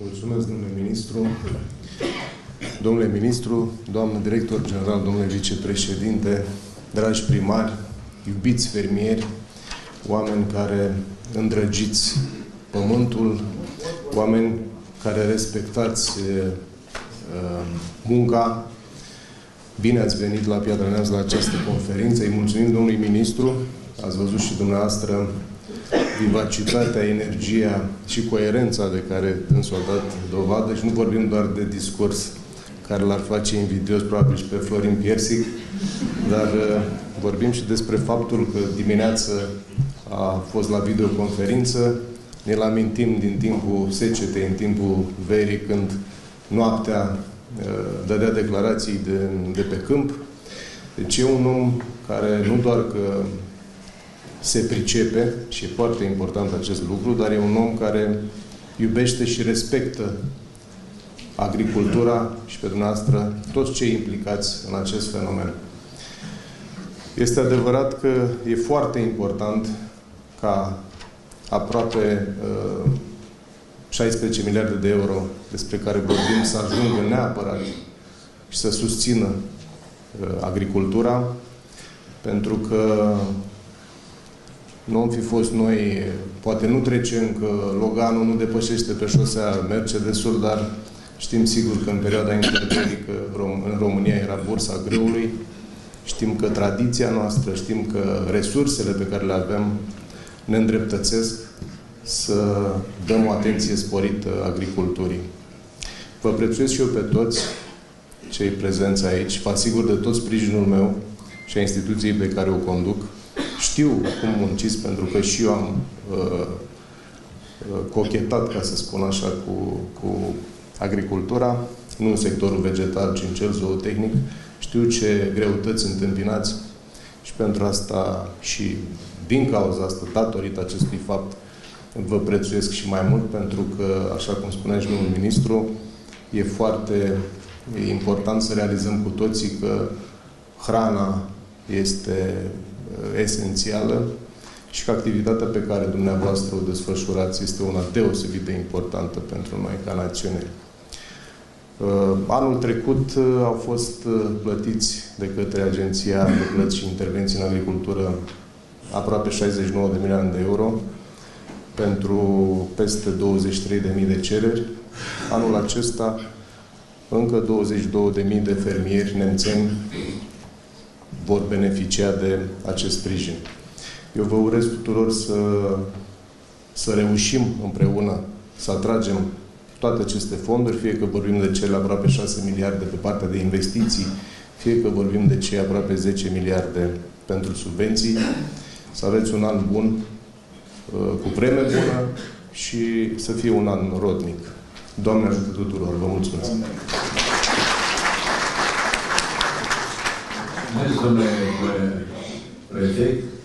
Mulțumesc, domnule ministru. Domnule ministru, doamnă director general, domnule vicepreședinte, dragi primari, iubiți fermieri, oameni care îndrăgiți pământul, oameni care respectați uh, munca, bine ați venit la Piatra Neamț la această conferință. Îi mulțumim domnului ministru, ați văzut și dumneavoastră vivacitatea, energia și coerența de care dânsul a dat dovadă și nu vorbim doar de discurs care l-ar face invidios probabil și pe Florin Piersic, dar uh, vorbim și despre faptul că dimineață a fost la videoconferință, ne-l amintim din timpul secetei, în timpul verii, când noaptea uh, dădea declarații de, de pe câmp. Deci e un om care nu doar că se pricepe, și e foarte important acest lucru, dar e un om care iubește și respectă agricultura și pe dumneavoastră toți cei implicați în acest fenomen. Este adevărat că e foarte important ca aproape uh, 16 miliarde de euro despre care vorbim să ajungă neapărat și să susțină uh, agricultura, pentru că nu am fi fost noi, poate nu trece încă, Loganul nu depășește pe șosea Mercedesul, dar știm sigur că în perioada interbelică în România era bursa grâului, știm că tradiția noastră, știm că resursele pe care le avem ne îndreptățesc să dăm o atenție sporită agriculturii. Vă prețuiesc și eu pe toți cei prezenți aici, vă asigur de tot sprijinul meu și a instituției pe care o conduc, știu cum munciți, pentru că și eu am uh, uh, cochetat, ca să spun așa, cu, cu agricultura, nu în sectorul vegetal, ci în cel zootehnic. Știu ce greutăți întâmpinați și pentru asta și din cauza asta, datorită acestui fapt, vă prețuiesc și mai mult, pentru că, așa cum spunea și domnul ministru, e foarte e important să realizăm cu toții că hrana este Uh, esențială și că activitatea pe care dumneavoastră o desfășurați este una deosebit de importantă pentru noi ca națiune. Uh, anul trecut uh, au fost plătiți de către Agenția de Plăți și Intervenții în Agricultură aproape 69 de milioane de euro pentru peste 23.000 de cereri. Anul acesta încă 22.000 de fermieri nemțeni vor beneficia de acest sprijin. Eu vă urez tuturor să, să reușim împreună să atragem toate aceste fonduri, fie că vorbim de cele aproape 6 miliarde pe partea de investiții, fie că vorbim de cei aproape 10 miliarde pentru subvenții, să aveți un an bun, uh, cu vreme bună și să fie un an rodnic. Doamne ajută tuturor! Vă mulțumesc! Amen. Mulțumesc, domnule prefect.